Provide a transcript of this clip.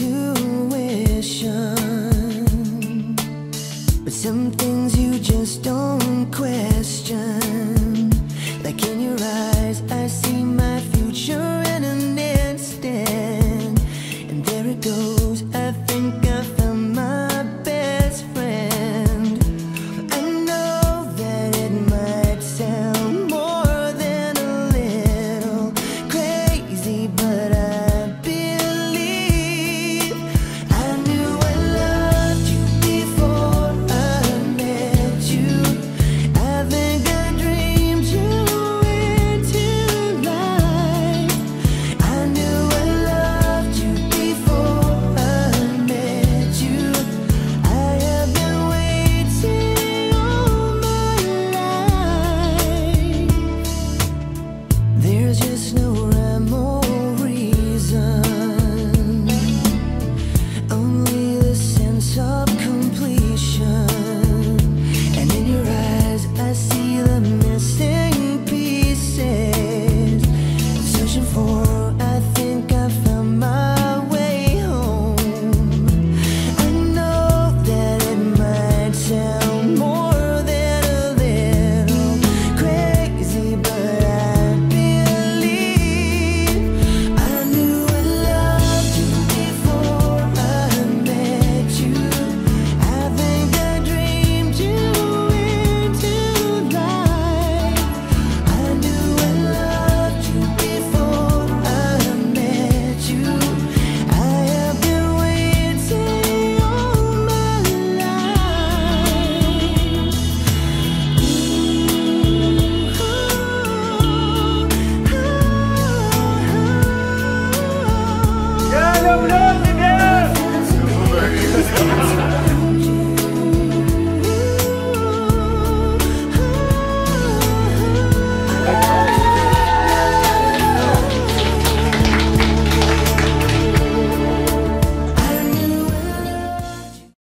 intuition. But some things you just No, no, no.